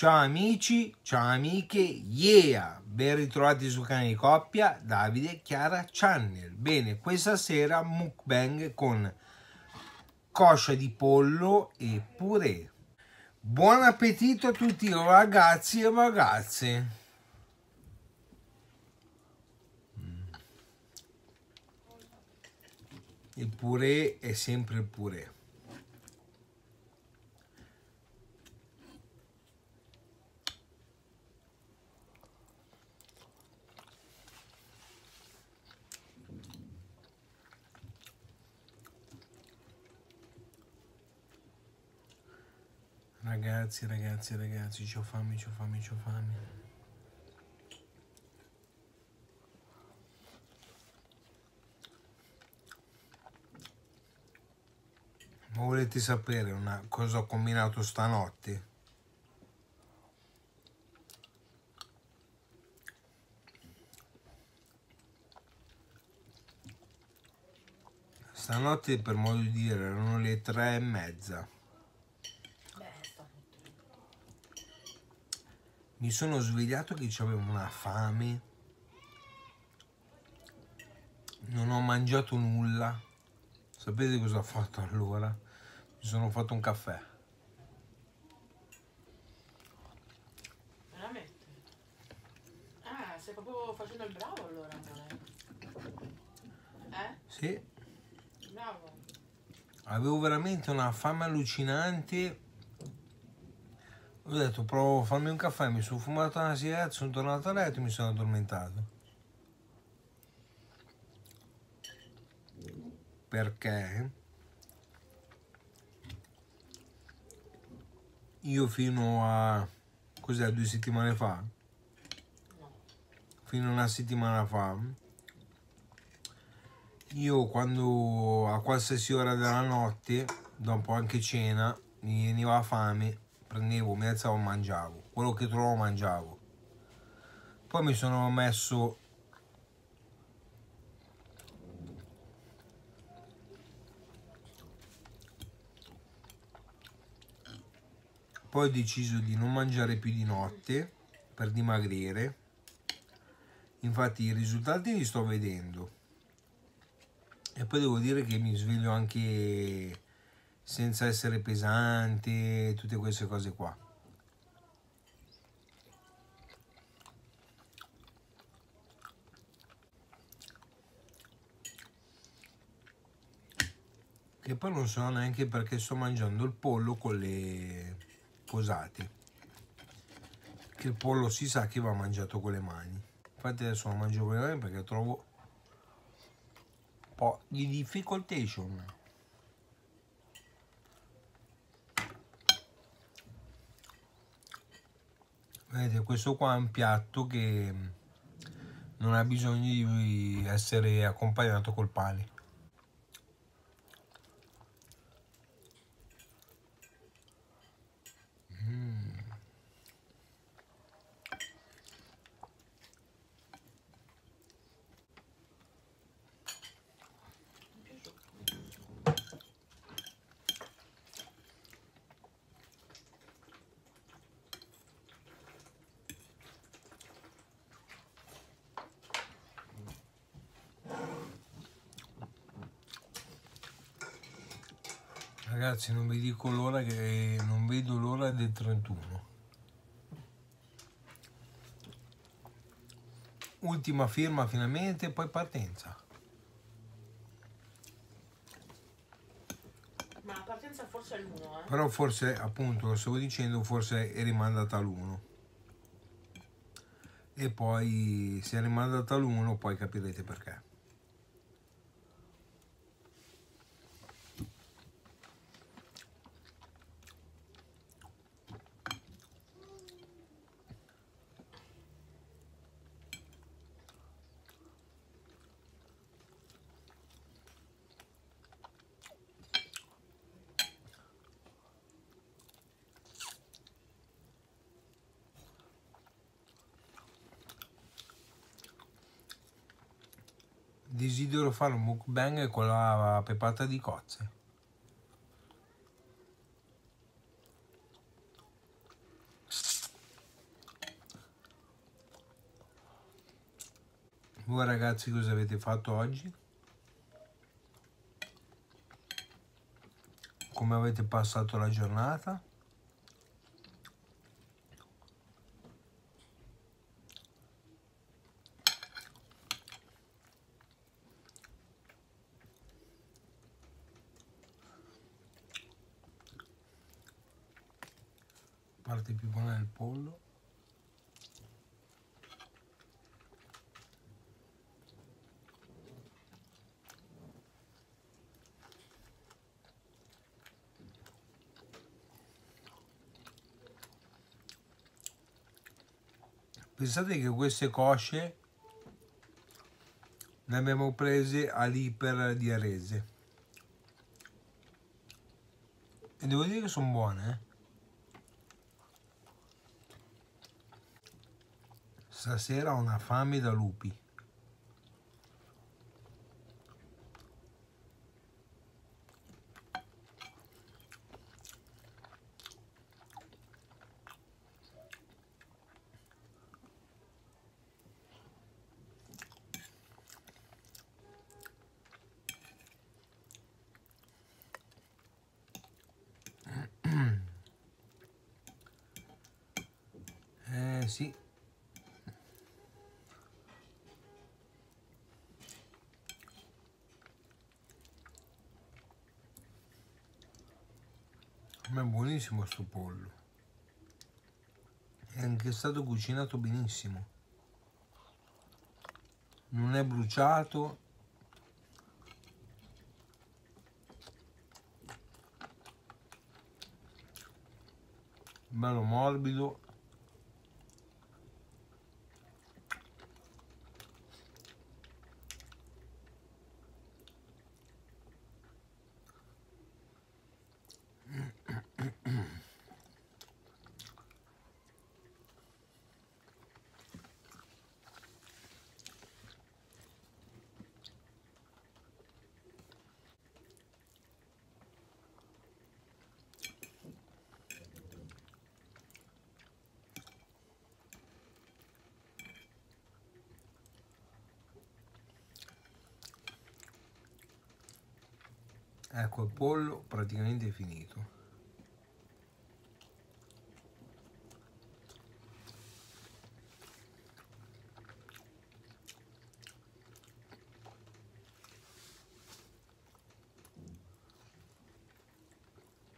Ciao amici, ciao amiche, yeah! Ben ritrovati sul canale di coppia Davide Chiara Channel. Bene, questa sera mukbang con coscia di pollo e purè. Buon appetito a tutti ragazzi e ragazze. Il purè è sempre il purè. Ragazzi, ragazzi, ragazzi, c'ho fame, c'ho fame, c'ho fame. Ma volete sapere una cosa ho combinato stanotte? Stanotte per modo di dire erano le tre e mezza. Mi sono svegliato che avevo una fame. Non ho mangiato nulla. Sapete cosa ho fatto allora? mi sono fatto un caffè. Veramente? ah stai proprio facendo il bravo allora eh? sì. Bravo. Avevo veramente una fame allucinante ho detto provo a farmi un caffè, mi sono fumato una sigaretta, sono tornato a letto e mi sono addormentato. Perché io fino a cos'è due settimane fa? Fino a una settimana fa io quando a qualsiasi ora della notte, dopo anche cena, mi veniva fame prendevo, mi alzavo e mangiavo, quello che trovavo mangiavo. Poi mi sono messo poi ho deciso di non mangiare più di notte per dimagrire. Infatti i risultati li sto vedendo. E poi devo dire che mi sveglio anche senza essere pesante, tutte queste cose qua. Che poi non so neanche perché sto mangiando il pollo con le posate. Che il pollo si sa che va mangiato con le mani. Infatti adesso lo mangio con le mani perché trovo un po' di difficultation. Vedete, questo qua è un piatto che non ha bisogno di essere accompagnato col pane. Ragazzi non vi dico l'ora che non vedo l'ora del 31. Ultima firma finalmente, poi partenza. Ma la partenza forse è l'1, eh? Però forse, appunto, lo stavo dicendo, forse è rimandata all'1. E poi se è rimandata all'1 poi capirete perché. desidero fare un mukbang con la pepata di cozze. Voi ragazzi cosa avete fatto oggi? Come avete passato la giornata? Parte più buona del pollo pensate che queste cosce le abbiamo prese all'iper di Arese e devo dire che sono buone eh? Stasera ho una fame da lupi Eh sì. Ma è buonissimo sto pollo. È anche stato cucinato benissimo. Non è bruciato. Bello morbido. Ecco il pollo praticamente finito.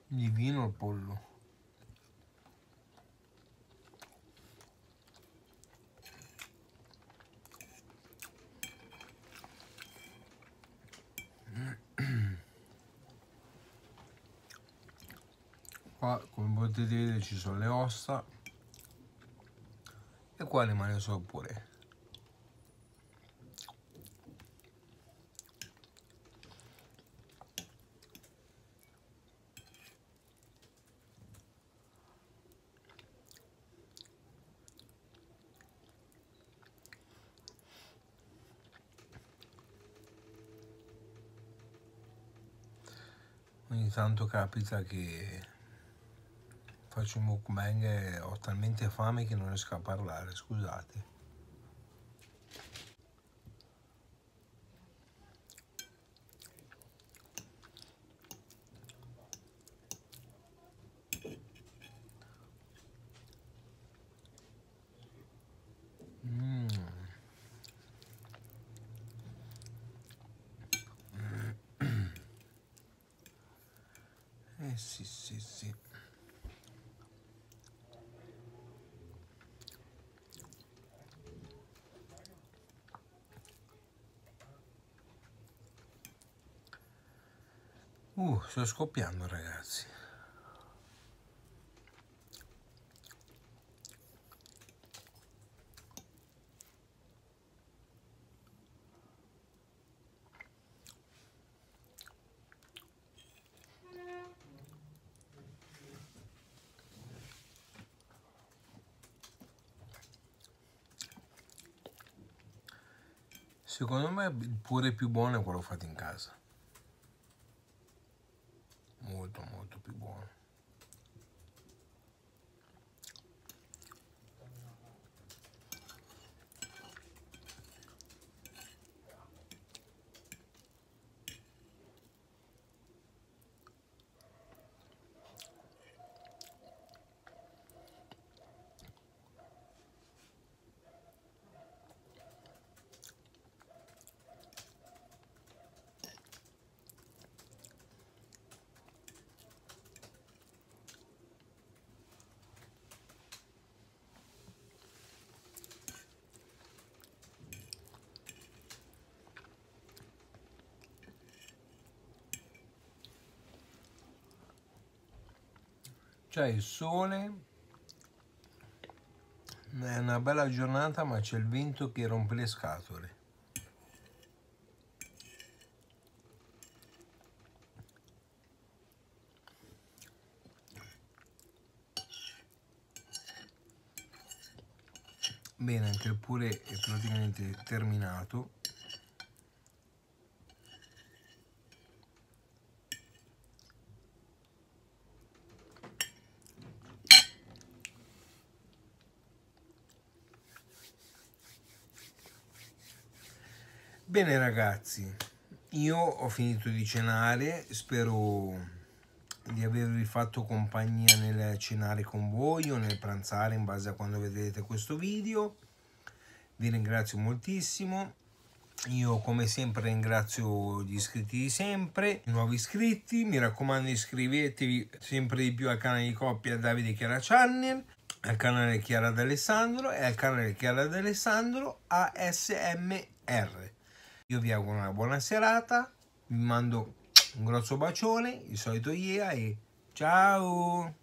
Divino il pollo. qua come potete vedere ci sono le ossa. E qua rimane solo pure. Ogni tanto capita che faccio un mukbang e ho talmente fame che non riesco a parlare, scusate. Mm. Eh sì, sì, sì. Uh, sto scoppiando ragazzi. Secondo me pure più buono è quello fatto in casa. Molto molto più buono. C'è il sole, è una bella giornata ma c'è il vento che rompe le scatole. Bene, anche il purè è praticamente terminato. Bene ragazzi, io ho finito di cenare, spero di avervi fatto compagnia nel cenare con voi o nel pranzare in base a quando vedrete questo video. Vi ringrazio moltissimo. Io come sempre ringrazio gli iscritti di sempre, i nuovi iscritti, mi raccomando iscrivetevi sempre di più al canale di coppia Davide Chiara Channel, al canale Chiara D'Alessandro e al canale Chiara D'Alessandro ASMR. Io vi auguro una buona serata, vi mando un grosso bacione, il solito IEA e ciao!